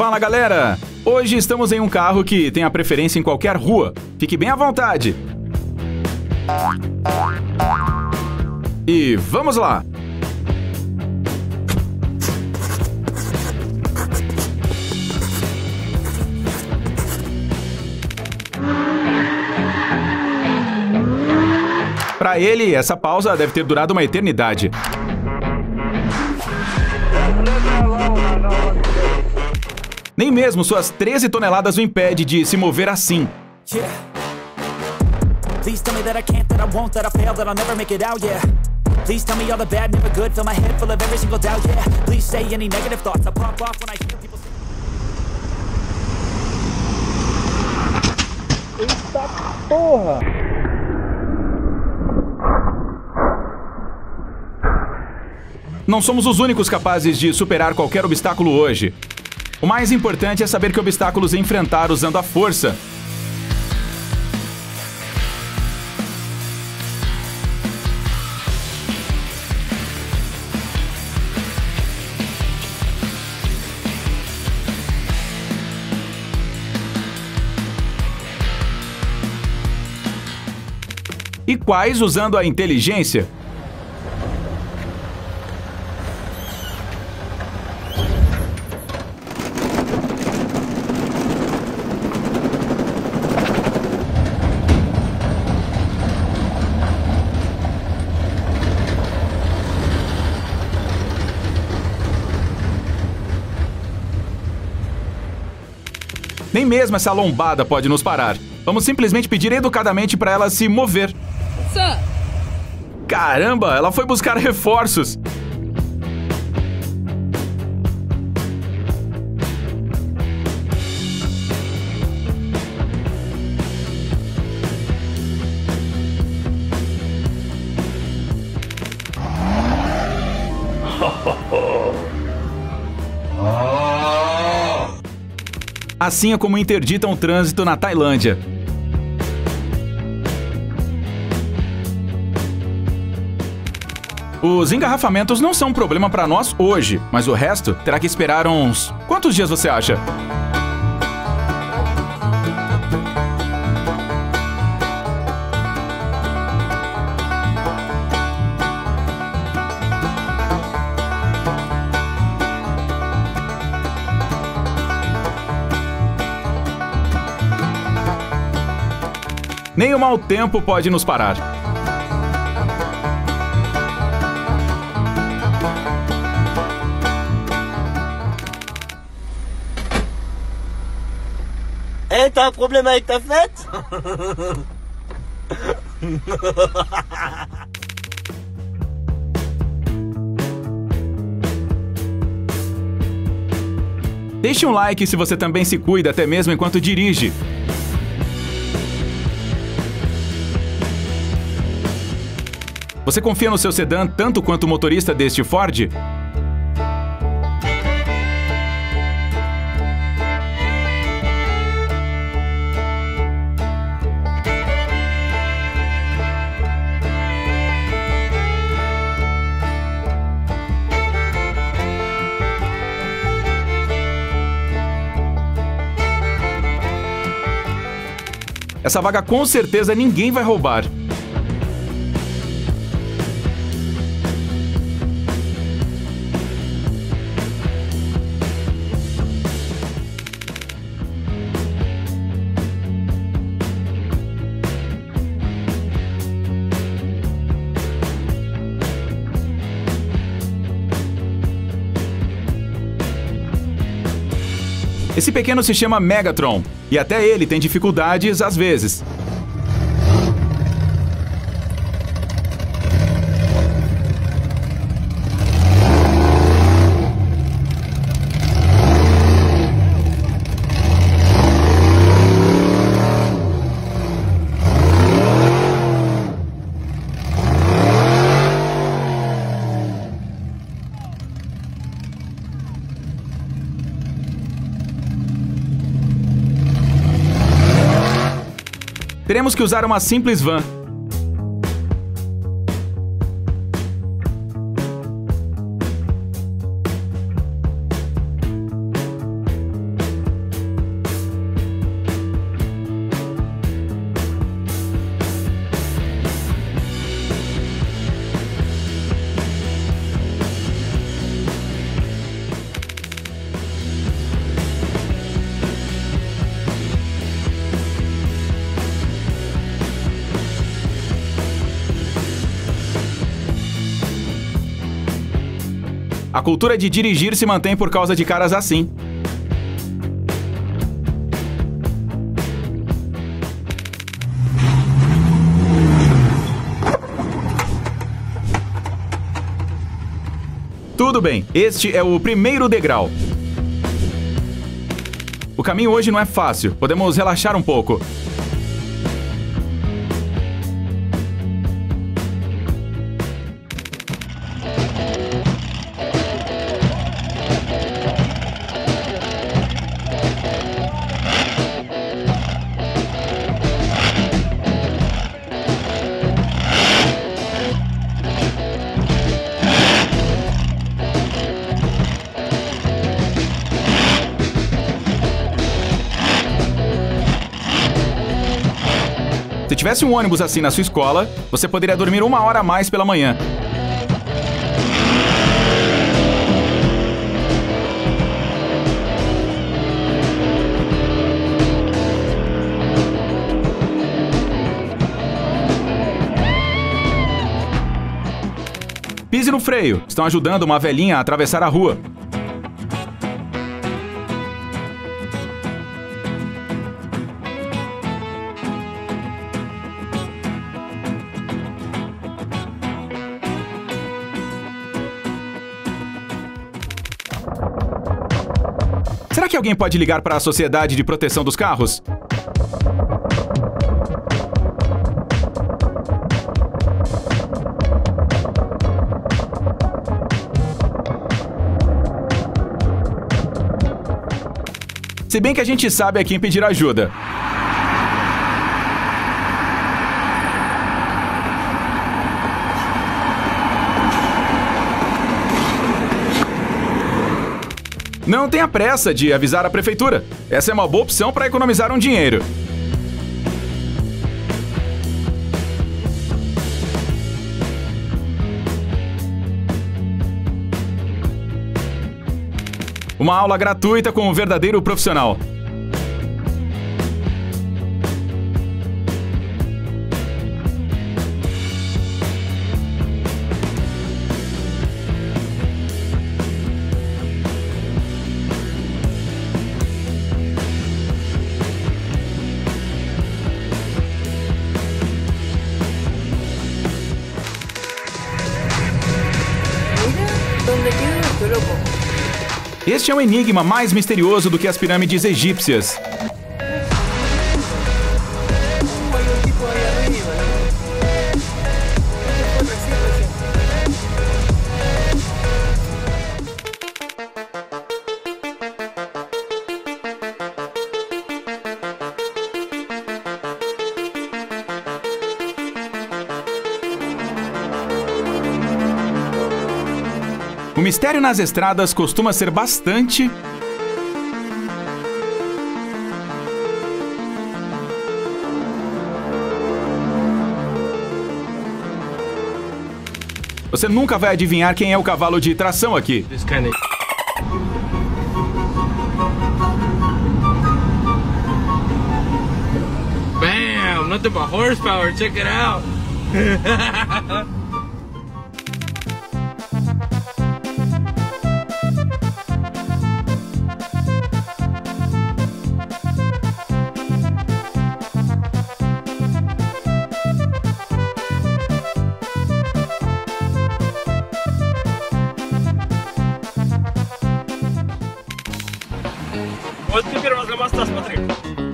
Fala galera! Hoje estamos em um carro que tem a preferência em qualquer rua. Fique bem à vontade! E vamos lá! Para ele, essa pausa deve ter durado uma eternidade. Nem mesmo suas 13 toneladas o impede de se mover assim. Yeah. Please tell me that I can't, that I won't, that I fail, that I'll never make it out, yeah. Please tell me all the bad, never good, fill my head full of every single doubt, yeah. Please say any negative thoughts, I pop off when I hear people say. Não somos os únicos capazes de superar qualquer obstáculo hoje. O mais importante é saber que obstáculos enfrentar usando a força. E quais usando a inteligência? Mesmo essa lombada pode nos parar. Vamos simplesmente pedir educadamente para ela se mover. Caramba, ela foi buscar reforços. Assim é como interditam o trânsito na Tailândia. Os engarrafamentos não são um problema para nós hoje, mas o resto terá que esperar uns. Quantos dias você acha? Nem o mau tempo pode nos parar. Eh, t'as un problème avec ta fête Deixe um like se você também se cuida, até mesmo enquanto dirige. Você confia no seu sedã tanto quanto o motorista deste Ford? Essa vaga com certeza ninguém vai roubar. Esse pequeno se chama Megatron, e até ele tem dificuldades às vezes. Teremos que usar uma simples van. A cultura de dirigir se mantém por causa de caras assim. Tudo bem, este é o primeiro degrau. O caminho hoje não é fácil, podemos relaxar um pouco. Tivesse um ônibus assim na sua escola, você poderia dormir uma hora a mais pela manhã. Pise no freio. Estão ajudando uma velhinha a atravessar a rua. Alguém pode ligar para a Sociedade de Proteção dos Carros? Se bem que a gente sabe a quem pedir ajuda. Não tenha pressa de avisar a prefeitura. Essa é uma boa opção para economizar um dinheiro. Uma aula gratuita com um verdadeiro profissional. Este é um enigma mais misterioso do que as pirâmides egípcias. O mistério nas estradas costuma ser bastante. Você nunca vai adivinhar quem é o cavalo de tração aqui. Bam! Nothing but horsepower. Check it out.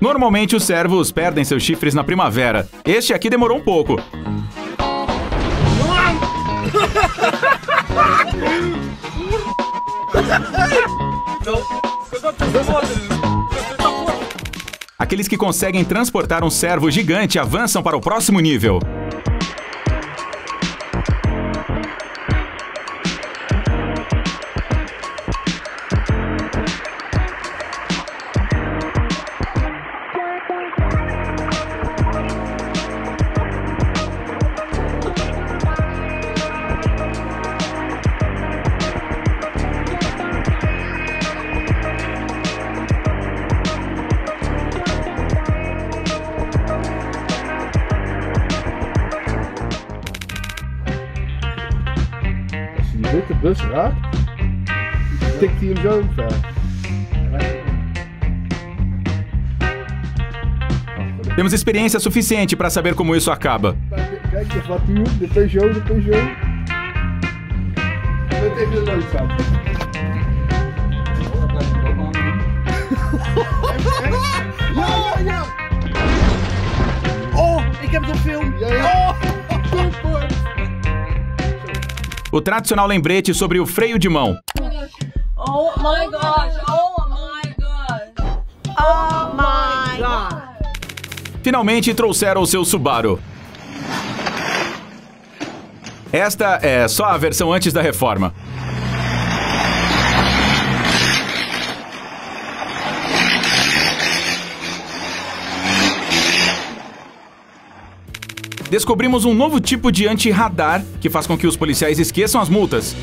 Normalmente os servos perdem seus chifres na primavera. Este aqui demorou um pouco. Aqueles que conseguem transportar um servo gigante avançam para o próximo nível. Look at this rock? stick to your Jones there. Temos experiência suficiente para saber como isso acaba. Kijk, de Peugeot, de Peugeot. Met de. Ja, ja, ja! Oh, ik heb op film! Ja, ja! Oh, O tradicional lembrete sobre o freio de mão. Oh my gosh! Oh my god! Oh my god. Finalmente trouxeram o seu Subaru. Esta é só a versão antes da reforma. Descobrimos um novo tipo de anti-radar que faz com que os policiais esqueçam as multas.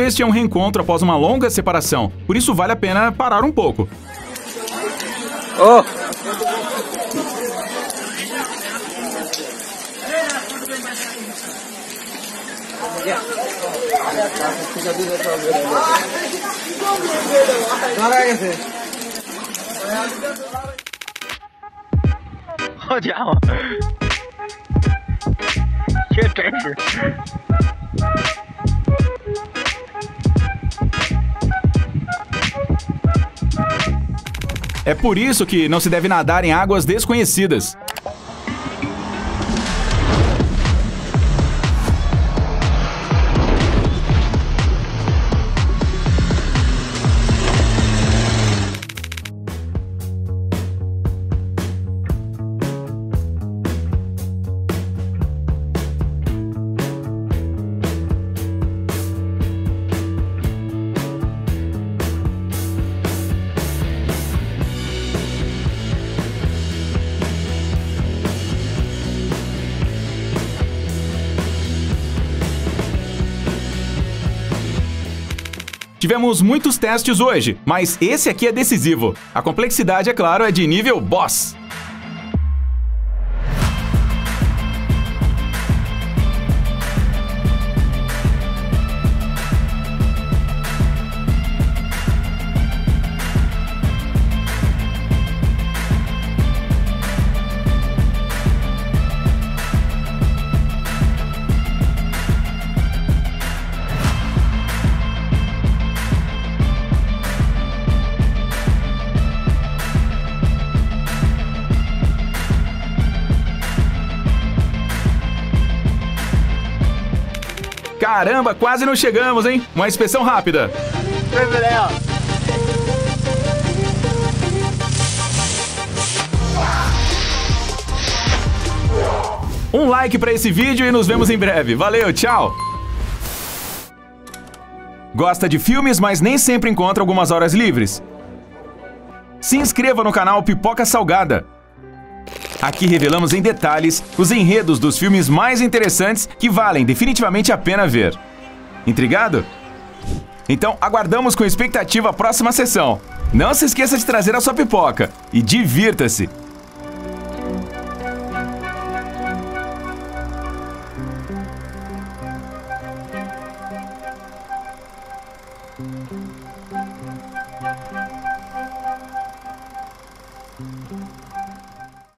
Este é um reencontro após uma longa separação, por isso vale a pena parar um pouco. Oh, É por isso que não se deve nadar em águas desconhecidas. Tivemos muitos testes hoje, mas esse aqui é decisivo. A complexidade, é claro, é de nível boss. Caramba, quase não chegamos, hein? Uma inspeção rápida. Um like pra esse vídeo e nos vemos em breve. Valeu, tchau! Gosta de filmes, mas nem sempre encontra algumas horas livres? Se inscreva no canal Pipoca Salgada. Aqui revelamos em detalhes os enredos dos filmes mais interessantes que valem definitivamente a pena ver. Intrigado? Então aguardamos com expectativa a próxima sessão. Não se esqueça de trazer a sua pipoca e divirta-se!